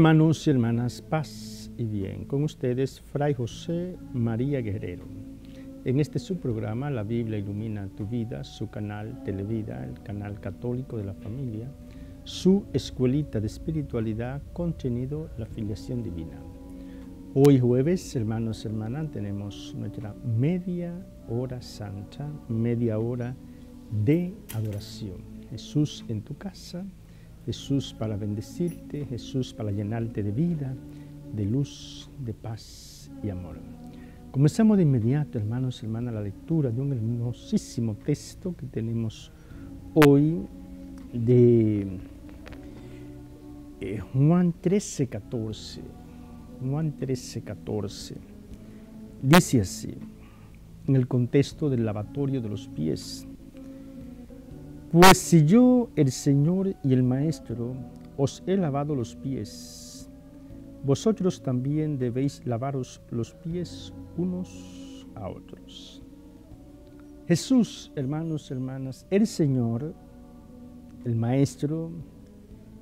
Hermanos y hermanas, paz y bien. Con ustedes, Fray José María Guerrero. En este su programa, La Biblia ilumina tu vida, su canal Televida, el canal católico de la familia, su escuelita de espiritualidad, contenido La filiación divina. Hoy jueves, hermanos y hermanas, tenemos nuestra media hora santa, media hora de adoración. Jesús en tu casa, Jesús para bendecirte, Jesús para llenarte de vida, de luz, de paz y amor. Comenzamos de inmediato, hermanos y hermanas, la lectura de un hermosísimo texto que tenemos hoy de eh, Juan 13, 14. Juan 13, 14. Dice así, en el contexto del lavatorio de los pies pues si yo, el Señor y el Maestro, os he lavado los pies, vosotros también debéis lavaros los pies unos a otros. Jesús, hermanos, hermanas, el Señor, el Maestro,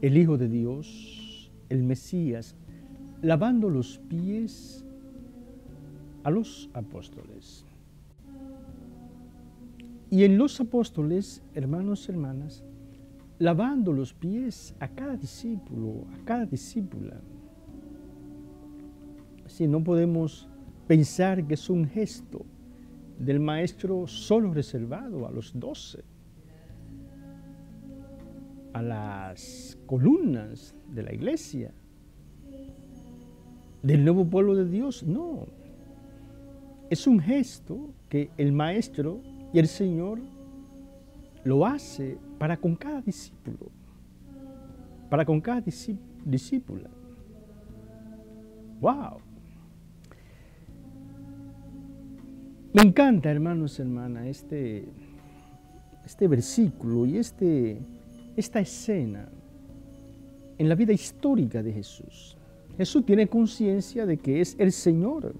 el Hijo de Dios, el Mesías, lavando los pies a los apóstoles. Y en los apóstoles, hermanos y hermanas, lavando los pies a cada discípulo, a cada discípula. Si no podemos pensar que es un gesto del maestro solo reservado a los doce, a las columnas de la iglesia, del nuevo pueblo de Dios. No, es un gesto que el maestro y el Señor lo hace para con cada discípulo, para con cada discípula. ¡Wow! Me encanta, hermanos y hermanas, este, este versículo y este, esta escena en la vida histórica de Jesús. Jesús tiene conciencia de que es el Señor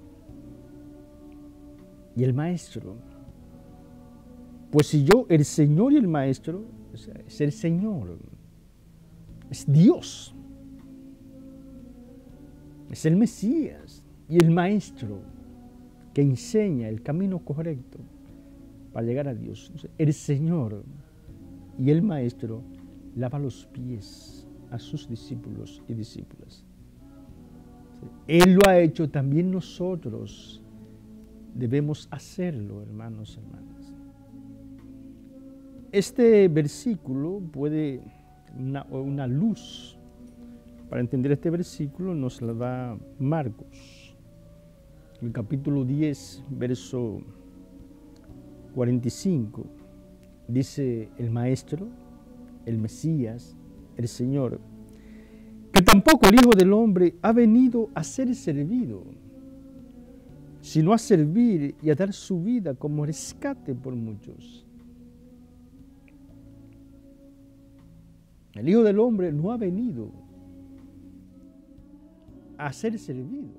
y el Maestro. Pues si yo, el Señor y el Maestro, es el Señor, es Dios, es el Mesías y el Maestro que enseña el camino correcto para llegar a Dios. El Señor y el Maestro lava los pies a sus discípulos y discípulas. Él lo ha hecho, también nosotros debemos hacerlo, hermanos hermanas. Este versículo puede, una, luz para entender este versículo nos la da Marcos, el capítulo 10, verso 45. Dice el Maestro, el Mesías, el Señor, que tampoco el Hijo del Hombre ha venido a ser servido, sino a servir y a dar su vida como rescate por muchos. El Hijo del Hombre no ha venido a ser servido,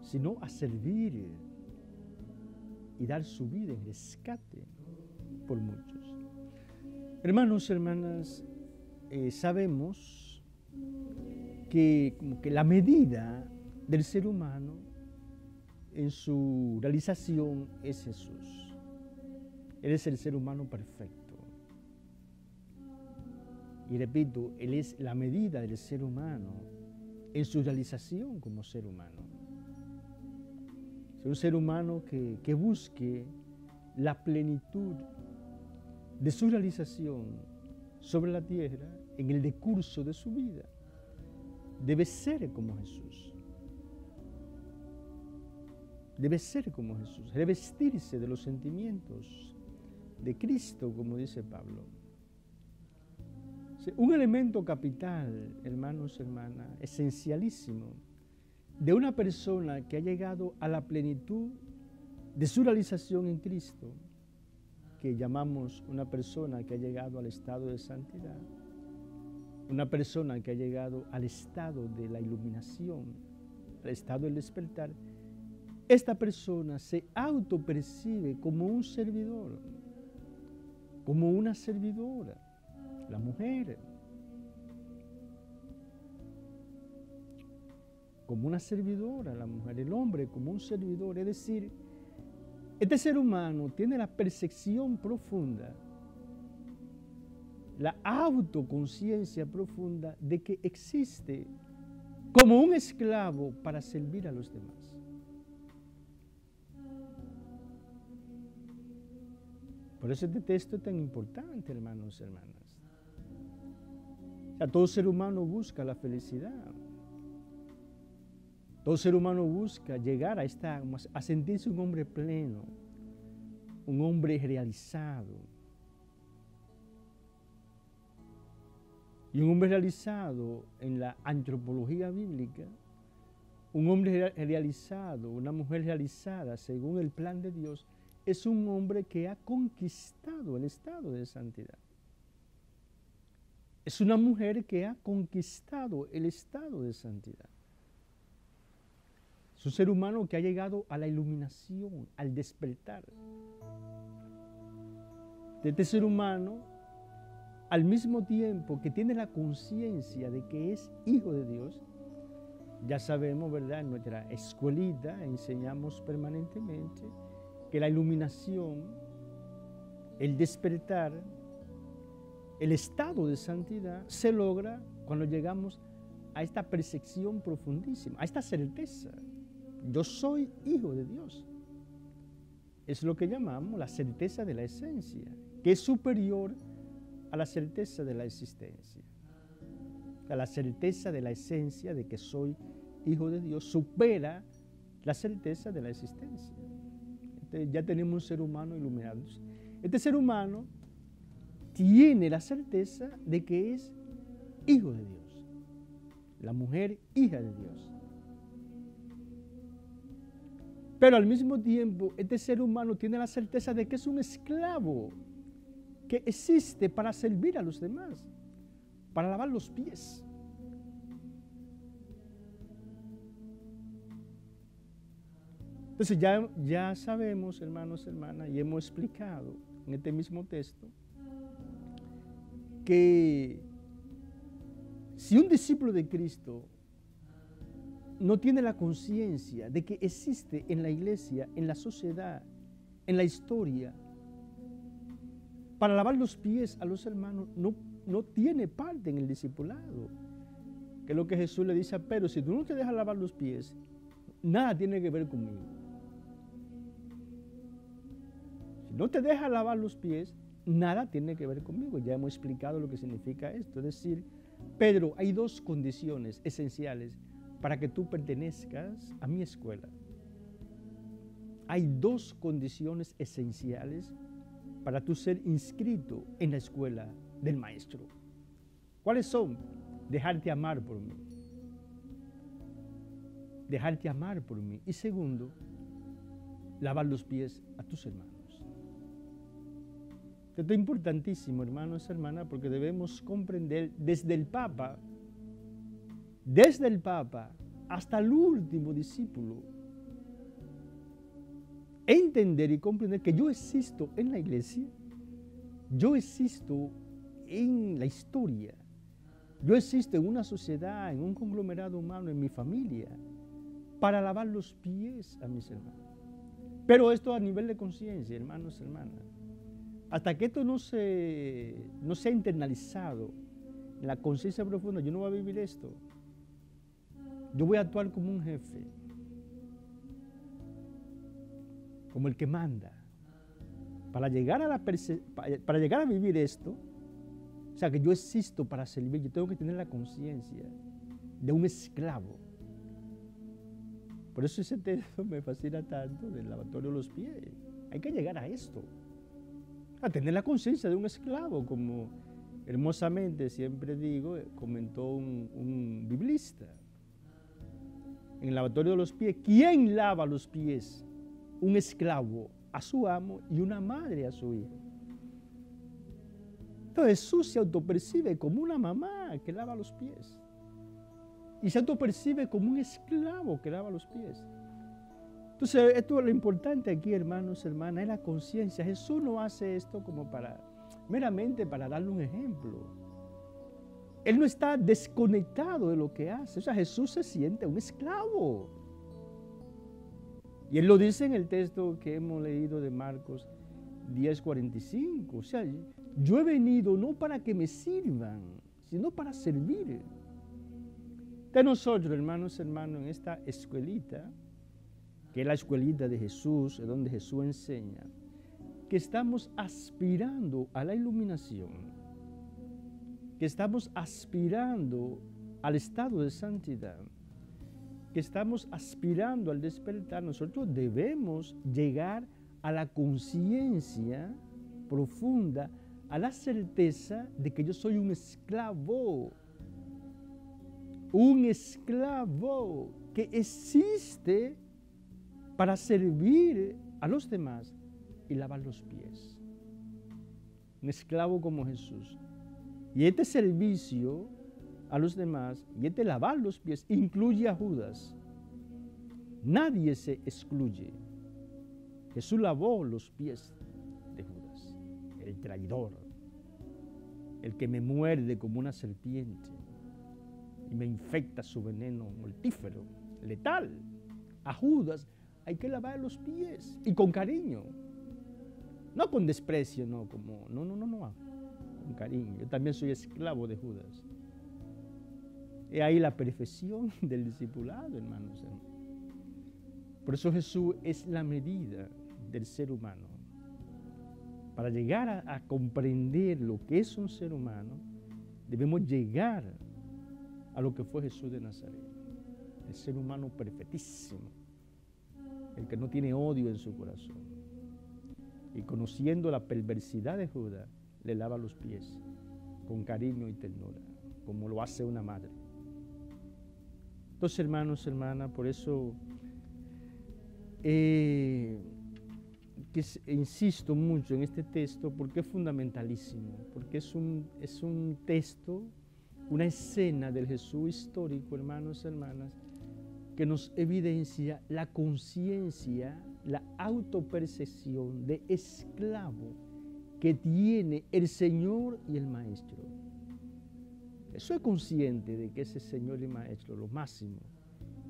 sino a servir y dar su vida en rescate por muchos. Hermanos hermanas, eh, sabemos que, que la medida del ser humano en su realización es Jesús. Él es el ser humano perfecto. Y repito, Él es la medida del ser humano en su realización como ser humano. Un ser humano que, que busque la plenitud de su realización sobre la tierra en el decurso de su vida. Debe ser como Jesús. Debe ser como Jesús, revestirse de los sentimientos de Cristo, como dice Pablo. Un elemento capital, hermanos, hermanas, esencialísimo, de una persona que ha llegado a la plenitud de su realización en Cristo, que llamamos una persona que ha llegado al estado de santidad, una persona que ha llegado al estado de la iluminación, al estado del despertar, esta persona se autopercibe como un servidor, como una servidora la mujer. como una servidora, la mujer, el hombre como un servidor. Es decir, este ser humano tiene la percepción profunda, la autoconciencia profunda de que existe como un esclavo para servir a los demás. Por eso este texto es tan importante, hermanos y hermanas. Todo ser humano busca la felicidad. Todo ser humano busca llegar a, esta, a sentirse un hombre pleno, un hombre realizado. Y un hombre realizado en la antropología bíblica, un hombre realizado, una mujer realizada según el plan de Dios, es un hombre que ha conquistado el estado de santidad. Es una mujer que ha conquistado el estado de santidad. Es un ser humano que ha llegado a la iluminación, al despertar. De este ser humano, al mismo tiempo que tiene la conciencia de que es hijo de Dios, ya sabemos, ¿verdad? En nuestra escuelita enseñamos permanentemente que la iluminación, el despertar, el estado de santidad se logra cuando llegamos a esta percepción profundísima, a esta certeza. Yo soy hijo de Dios. Es lo que llamamos la certeza de la esencia, que es superior a la certeza de la existencia. La certeza de la esencia de que soy hijo de Dios supera la certeza de la existencia. Este, ya tenemos un ser humano iluminado. Este ser humano tiene la certeza de que es hijo de Dios. La mujer hija de Dios. Pero al mismo tiempo, este ser humano tiene la certeza de que es un esclavo que existe para servir a los demás, para lavar los pies, Entonces ya, ya sabemos, hermanos, hermanas, y hemos explicado en este mismo texto, que si un discípulo de Cristo no tiene la conciencia de que existe en la iglesia, en la sociedad, en la historia, para lavar los pies a los hermanos, no, no tiene parte en el discipulado. Que es lo que Jesús le dice a Pedro, si tú no te dejas lavar los pies, nada tiene que ver conmigo. no te deja lavar los pies, nada tiene que ver conmigo. Ya hemos explicado lo que significa esto. Es decir, Pedro, hay dos condiciones esenciales para que tú pertenezcas a mi escuela. Hay dos condiciones esenciales para tú ser inscrito en la escuela del maestro. ¿Cuáles son? Dejarte amar por mí. Dejarte amar por mí. Y segundo, lavar los pies a tus hermanos. Esto es importantísimo, hermanos y hermanas, porque debemos comprender desde el Papa, desde el Papa hasta el último discípulo, entender y comprender que yo existo en la iglesia, yo existo en la historia, yo existo en una sociedad, en un conglomerado humano, en mi familia, para lavar los pies a mis hermanos. Pero esto a nivel de conciencia, hermanos y hermanas. Hasta que esto no se, no ha internalizado en la conciencia profunda, yo no voy a vivir esto. Yo voy a actuar como un jefe, como el que manda. Para llegar a, la para llegar a vivir esto, o sea, que yo existo para servir, yo tengo que tener la conciencia de un esclavo. Por eso ese texto me fascina tanto del lavatorio de los pies. Hay que llegar a esto a tener la conciencia de un esclavo, como hermosamente siempre digo, eh, comentó un, biblista. En el lavatorio de los pies, ¿quién lava los pies? Un esclavo a su amo y una madre a su hijo. Entonces Jesús se autopercibe como una mamá que lava los pies. Y se autopercibe como un esclavo que lava los pies. Entonces, esto es lo importante aquí, hermanos, hermanas, es la conciencia. Jesús no hace esto como para, meramente para darle un ejemplo. Él no está desconectado de lo que hace. O sea, Jesús se siente un esclavo. Y Él lo dice en el texto que hemos leído de Marcos 10:45. O sea, yo he venido no para que me sirvan, sino para servir. De nosotros, hermanos, hermanos, en esta escuelita, que es la escuelita de Jesús, es donde Jesús enseña, que estamos aspirando a la iluminación, que estamos aspirando al estado de santidad, que estamos aspirando al despertar, nosotros debemos llegar a la conciencia profunda, a la certeza de que yo soy un esclavo, un esclavo que existe para servir a los demás y lavar los pies. Un esclavo como Jesús. Y este servicio a los demás y este lavar los pies incluye a Judas. Nadie se excluye. Jesús lavó los pies de Judas, el traidor, el que me muerde como una serpiente y me infecta su veneno mortífero, letal. A Judas hay que lavar los pies y con cariño. No con desprecio, no, como, no, no, no, no, con cariño. Yo también soy esclavo de Judas. Y ahí la perfección del discipulado, hermanos. Por eso Jesús es la medida del ser humano. Para llegar a, comprender lo que es un ser humano, debemos llegar a lo que fue Jesús de Nazaret. El ser humano perfectísimo, el que no tiene odio en su corazón y conociendo la perversidad de Judas, le lava los pies con cariño y ternura, como lo hace una madre. Entonces, hermanos, hermanas, por eso eh, insisto mucho en este texto porque es fundamentalísimo, porque es un, es un texto, una escena del Jesús histórico, hermanos, hermanas, que nos evidencia la conciencia la autopercepción de esclavo que tiene el Señor y el Maestro. Soy consciente de que ese Señor y Maestro, lo máximo,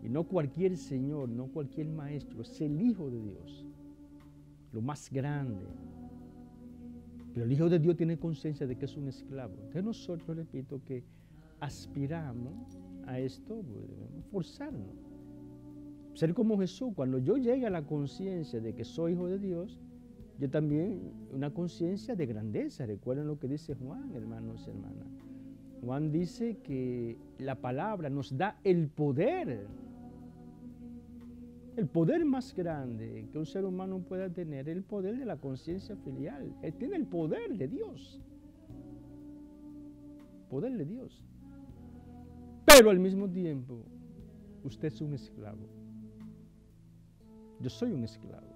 y no cualquier Señor, no cualquier Maestro, es el Hijo de Dios, lo más grande. Pero el Hijo de Dios tiene conciencia de que es un esclavo. Entonces nosotros, repito, que aspiramos a esto, pues, debemos forzarnos ser como Jesús, cuando yo llegue a la conciencia de que soy hijo de Dios, yo también una conciencia de grandeza. Recuerden lo que dice Juan, hermanos y hermanas. Juan dice que la palabra nos da el poder, el poder más grande que un ser humano pueda tener, el poder de la conciencia filial. Él tiene el poder de Dios. Poder de Dios. Pero al mismo tiempo, usted es un esclavo. Yo soy un esclavo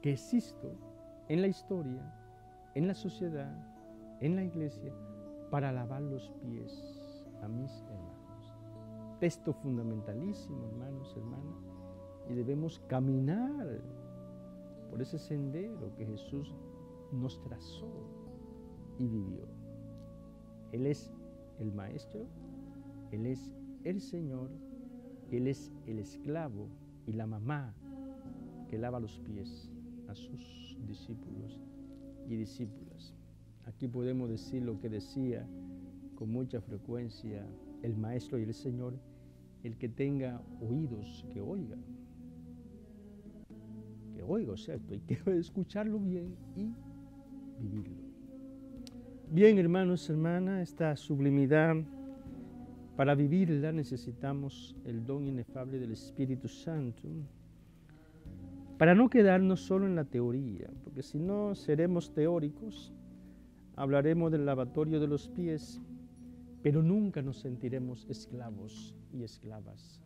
que existo en la historia, en la sociedad, en la iglesia, para lavar los pies a mis hermanos. Texto fundamentalísimo, hermanos, hermanas, y debemos caminar por ese sendero que Jesús nos trazó y vivió. Él es el Maestro, Él es el Señor, Él es el esclavo y la mamá que lava los pies a sus discípulos y discípulas. Aquí podemos decir lo que decía con mucha frecuencia el Maestro y el Señor, el que tenga oídos que oiga. Que oiga, ¿cierto? Y que escucharlo bien y vivirlo. Bien, hermanos, hermanas, esta sublimidad, para vivirla necesitamos el don inefable del Espíritu Santo para no quedarnos solo en la teoría, porque si no seremos teóricos, hablaremos del lavatorio de los pies, pero nunca nos sentiremos esclavos y esclavas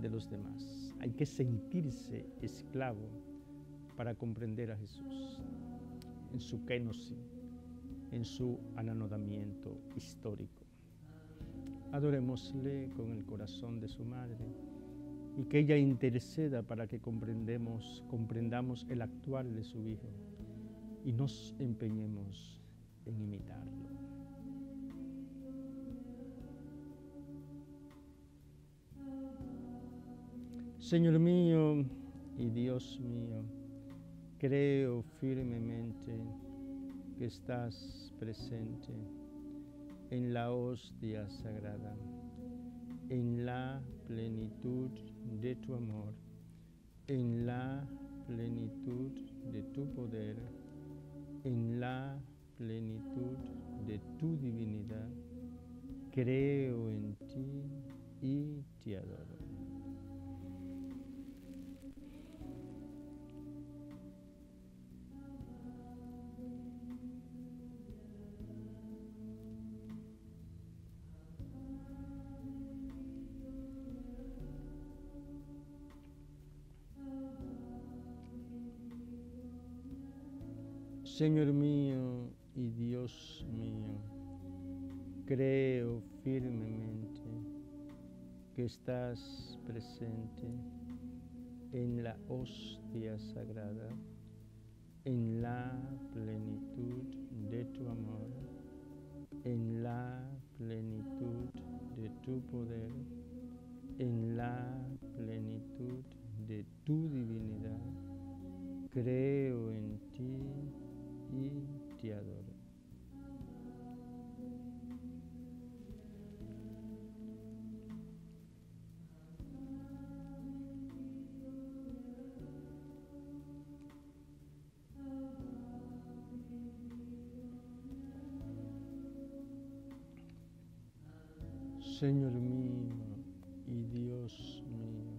de los demás. Hay que sentirse esclavo para comprender a Jesús en su kenosis, en su anonadamiento histórico. Adorémosle con el corazón de su madre y que ella interceda para que comprendemos, comprendamos el actual de su Hijo y nos empeñemos en imitarlo. Señor mío y Dios mío, creo firmemente que estás presente en la hostia sagrada, en la plenitud de tu amor, en la plenitud de tu poder, en la plenitud de tu divinidad. Creo en ti y te adoro. Señor mío y Dios mío, creo firmemente que estás presente en la hostia sagrada, en la plenitud de tu amor, en la plenitud de tu poder, en la plenitud de tu divinidad. Creo en ti y. Señor mío y Dios mío,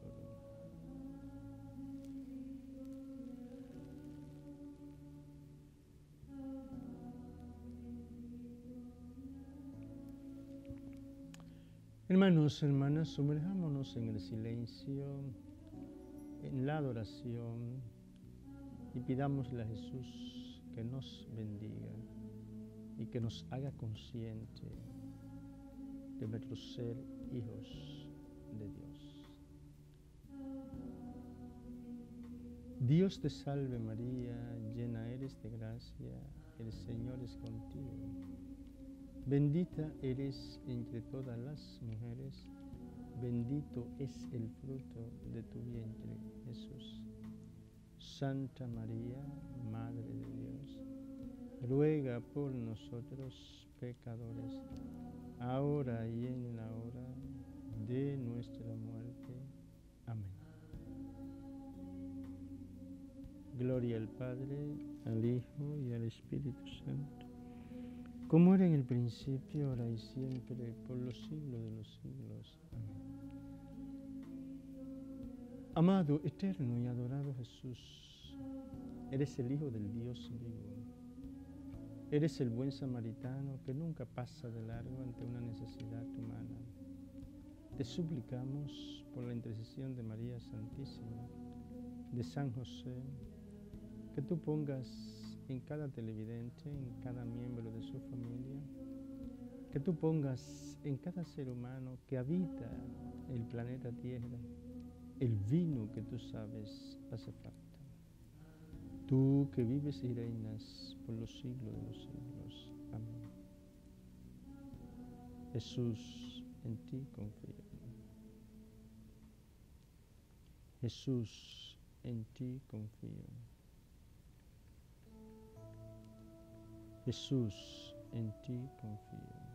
Hermanos, hermanas, sumerjámonos en el silencio, en la adoración y pidámosle a Jesús que nos bendiga y que nos haga consciente de nuestro ser hijos de Dios. Dios te salve María, llena eres de gracia, el Señor es contigo. Bendita eres entre todas las mujeres, bendito es el fruto de tu vientre, Jesús. Santa María, Madre de Dios, ruega por nosotros pecadores, ahora y en la hora de nuestra muerte. Amén. Gloria al Padre, al Hijo y al Espíritu Santo como era en el principio, ahora y siempre, por los siglos de los siglos. Amén. Amado, eterno y adorado Jesús, eres el Hijo del Dios vivo. Eres el buen samaritano que nunca pasa de largo ante una necesidad humana. Te suplicamos por la intercesión de María Santísima, de San José, que tú pongas en cada televidente, en cada miembro de su familia, que tú pongas en cada ser humano que habita el planeta Tierra el vino que tú sabes hace falta. Tú que vives y reinas por los siglos de los siglos. Amén. Jesús, en ti confío. Jesús, en ti confío. Jesús, en ti confío.